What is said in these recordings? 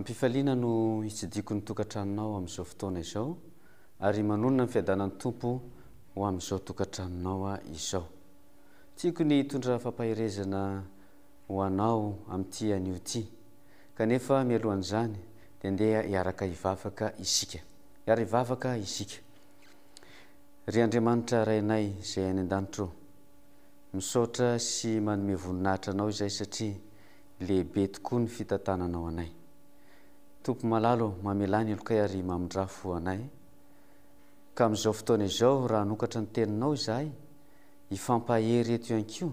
Ampifaliana no hitsidiko ny tokantranonao amin'izao fotoana izao ary manonona ny fiadanan'ny Tompo ho amin'izao tokantranonao izao. Tiako ny hitondra fampaherezana ho anao amin'ity anio ity. Kanefa mialohan'izany dia ndeha hiaraka hivavaka isika. Hiara hivavaka isika. Ry Andriamanitra Rainay izay any an-danitra ô, misaotra sy manome voninahitra Anao izahay satria lehibe tokoa ny fitantananao anay. Tompo malala ô, mamelà ny helokay ary mamindrà fo anay. Ka amin'izao fotoana izao, raha hanokatra ny Teninao izahay, hifampahery eto ihany koa,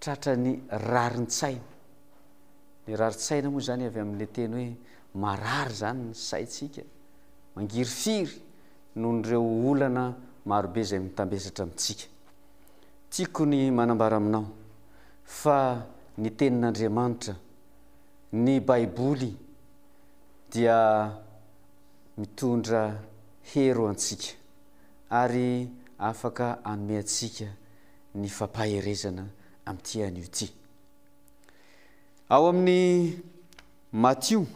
Tratra ny rarin-tsaina. Ny rarin-tsaina moa izany avy amin'ilay teny hoe marary izany ny saintsika, mangirifiry noho ireo olana marobe izay mitambesatra amintsika. Tiako ny manambara aminao fa ny Tenin'Andriamanitra, ny Baiboly, dia mitondra hery ho antsika ary afaka hanome antsika ny fampaherezana amin'ity anio ity. Ao amin'ny Matio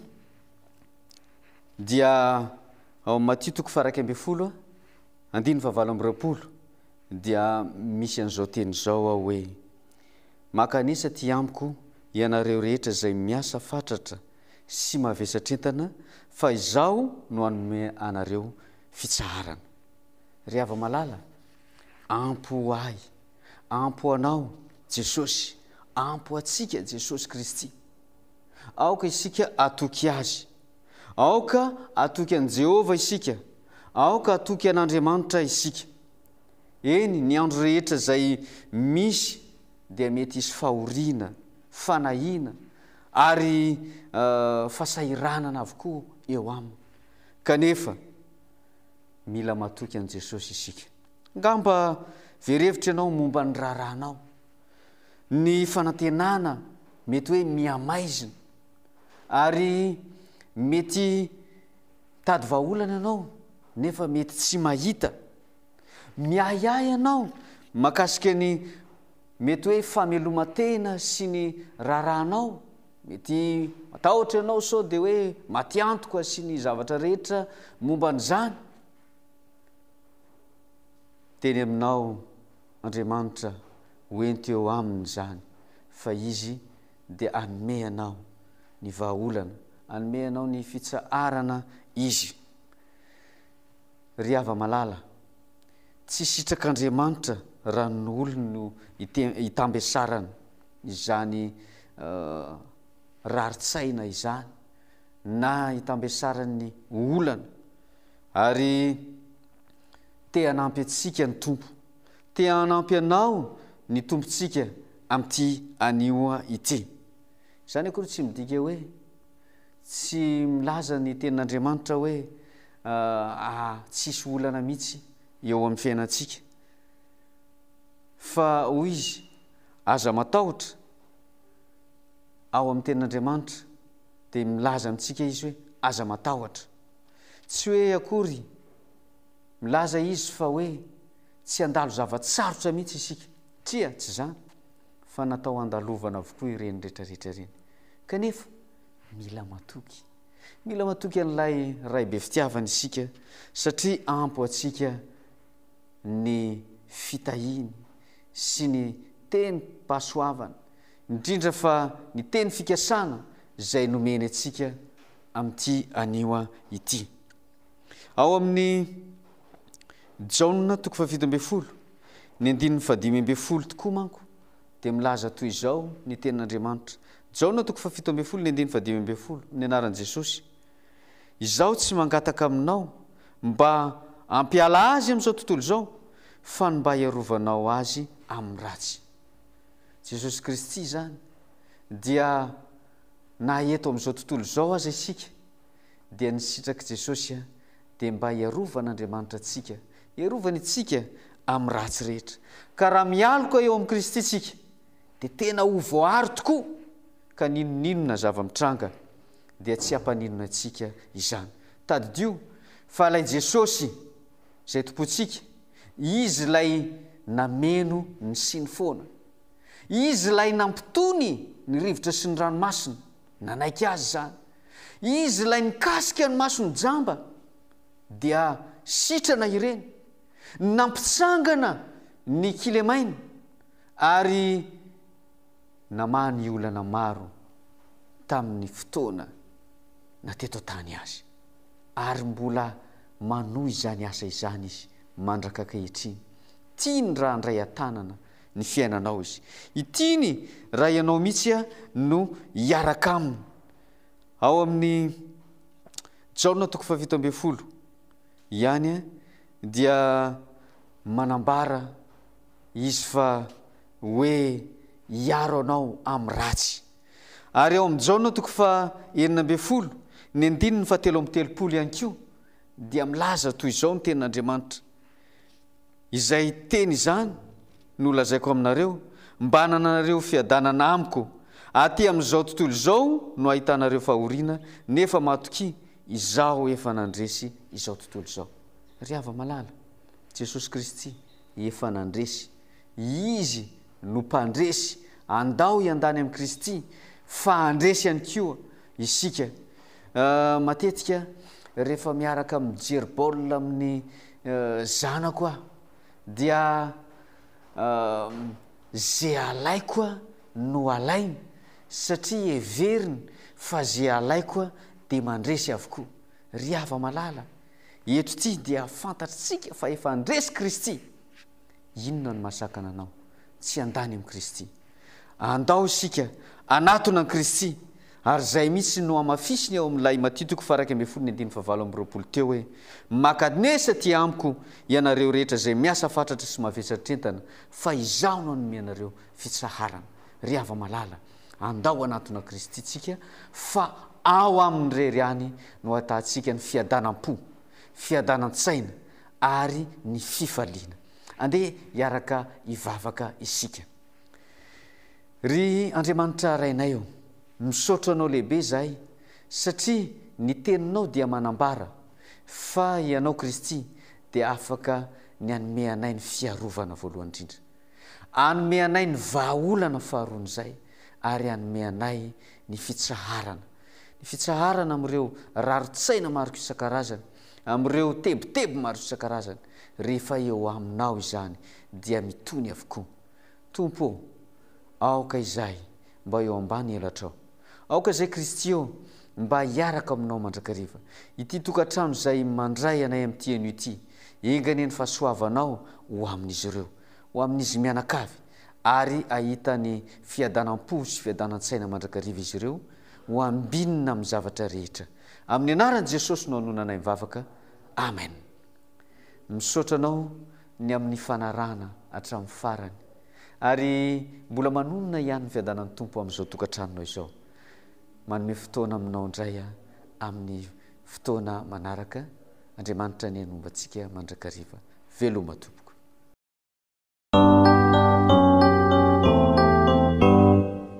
dia ao amin'ny Matio toko faharaika ambin'ny folo andininy fahavalo amby roapolo dia misy an'izao teny izao ao hoe maka an'isa aty amiko ianareo rehetra izay miasa fatratra sy mavesatr-entana fa izaho no hanome anareo fitsaharana. Ry hava malala, Ampy ho ahy, ampy ho anao Jesosy, ampy ho antsika Jesosy Kristy. Aoka isika hatoky Azy. Aoka hatoky an'i Jehovah isika. Aoka hatoky an'Andriamanitra isika. Eny, ny andro rehetra izay misy dia mety hisy fahoriana, fanahiana, ary fahasahiranana avokoa eo aminy. Kanefa, Mila matoky an'i Jesosy isika. Angamba very hevitra ianao momba ny raharahanao. Ny fanantenana mety hoe mihamaizina, ary mety mitady vahaolana ianao nefa mety tsy mahita. Miahiahy ianao mahakasika ny mety hoe fameloman-tena sy ny raharahanao Mety matahotra ianao sao dia hoe matiantoka sy ny zavatra rehetra momba an'izany. Miteny aminao Andriamanitra ho ento eo aminy izany fa Izy dia hanome anao ny vahaolana, hanome anao ny fitsaharana Izy. Ry hava-malala, tsy sitrak'Andriamanitra raha ny olony no itambesarany. izany rarin-tsaina izany na itambesaran'ny olana ary te hanampy antsika ny Tompo, te hanampy anao ny Tompontsika amin'ity anio ity. Izany akory tsy midika hoe tsy milaza ny tenin'Andriamanitra hoe tsisy olana mihitsy eo amin'ny fiainantsika fa hoy izy Aza matahotra, ao amin'ny Tenin'Andriamanitra dia milaza amintsika Izy hoe aza matahotra. Tsy hoe akory, milaza Izy fa hoe tsy handalo zava-tsarotra mihitsy isika. Tsia, tsy izany, fa natao handalovana avokoa ireny rehetrarehetra ireny. Kanefa, mila matoky. Mila matoky an'ilay Ray be fitiavana isika, satria ampy ho antsika. ny fitahiany sy ny tenim-pahasoavany, indrindra fa ny teny fikasana izay nomeny antsika amin'ity anio ity. Ao amin'ny Jaona toko fahafito ambin'ny folo, ny andininy fahadimy ambin'ny folo tokoa manko dia milaza toy izao ny tenin'Andriamanitra. Jaona toko fahafito ambin'ny folo, ny andininy fahadimy ambin'ny folo, ny anaran'i Jesosy. Izaho tsy mangataka aminao mba hampiala azy amin'izao tontolo izao, fa ny mba hiarovanao azy amin'ny ratsy. Jesosy Kristy izany dia na eto amin'izao tontolo izao aza isika dia ny sitrak'i Jesosy dia mba hiarovan'Andriamanitra antsika, hiarovany antsika amin'ny ratsy rehetra. Ka raha mialoka eo amin'i Kristy isika dia tena ho voaaro tokoa. ka n'inon'inona zava-mitranga dia tsy hampaninona antsika izany. Tadidio fa ilay Jesosy izay Tompontsika, Izy ilay nameno ny siny foana, Izy ilay nampitony ny rivotra sy ny ranomasina, nanaiky Azy izany, Izy ilay nikasika ny mason'ny jamba dia sitrana ireny, nampitsangana ny kilemaina ary namaha ny olana maro tamin'ny fotoana na teto an-tany aza, ary mbola manohy izany asa izany Izy mandraka ankehitriny. Tiany raha handray an-tanana ny fiainanao Izy. Tiany raha ianao mihitsy no hiaraka Aminy. Ao amin'ny Jaona toko fahafito ambin'ny folo ihany dia manambara. Izy fa hoe hiaro anao amin'ny ratsy. Ary ao amin'ny Jaona toko fahenina ambin'ny folo, ny andininy fahatelo amby telopolo ihany koa dia milaza toy izao ny tenin'Andriamanitra, Izay teny izany no lazaiko aminareo, mba hananareo fiadanana amiko. Aty amin'izao tontolo izao no ahitanareo fahoriana, nefa matokia, izaho efa nandresy izao tontolo izao. Ry hava-malala, Jesosy Kristy efa nandresy. Izy no Mpandresy. Andao hiandany amin'i Kristy, fa handresy ihany koa isika. Matetika rehefa miaraka mijery baolina amin'ny zanako aho, dia izay alaiko no alainy, satria heveriny fa izay alaiko dia mandresy avokoa. Ry hava-malala! Eto ity dia fantatr'tsika fa efa andresy Kristy. Inona no mahasakana anao tsy handany amin'i Kristy? Andao isika hanatona an'i Kristy ary izay mihitsy no hamafisiny ao amin'ilay Matio toko faha-iraika ambin'ny folo ny andininy faha-valo amby roapolo teo hoe, Mankanesa aty amiko ianareo rehetra izay miasa fatratra sy mavesatr-entana fa izaho no hanome anareo fitsaharana. Ry hava-malala, Andao hanatona Kristy tsika fa ao Aminy irery ihany no ahatahantsika ny fiadanam-po, fiadanan-tsaina ary ny fifaliana. Andeha hiaraka hivavaka isika. Ry Andriamanitra Rainay ô, misaotra Anao lehibe izahay satria ny Teninao dia manambara fa Ianao Kristy dia afaka ny hanome anay ny fiarovana voalohany indrindra. Hanome anay ny vahaolana faharoan'izay ary hanome anay ny fitsaharana. Ny fitsaharana amin'ireo rarin-tsaina maro isan-karazany, amin'ireo tebiteby maro isan-karazany. Rehefa eo Aminao izany dia mitony avokoa. Tompo ô, aoka izahay mba eo ambany elatrao. Aoka izay Kristy ô, mba hiaraka aminao mandrakariva. Ity tokantrano izay mandray anay amin'ny tiany ity, enganie ny fahasoavanao ho amin'izy ireo, ho amin'izy mianakavy, ary ahita ny fiadanam-po sy fiadanan-tsaina mandrakariva izy ireo, ho ambinina amin'ny zavatra rehetra. Amin'ny anaran'i Jesosy no anonanay mivavaka. Amen. Misaotra anao ny amin'ny fanarahana hatramin'ny farany. Ary mbola manonona ihany ny fiadanan'ny Tompo amin'izao tokantranonao izao. Manome fotoana aminao indray aho amin'ny fotoana manaraka. Andriamanitra anie no homba antsika mandrakariva. Veloma tompoko.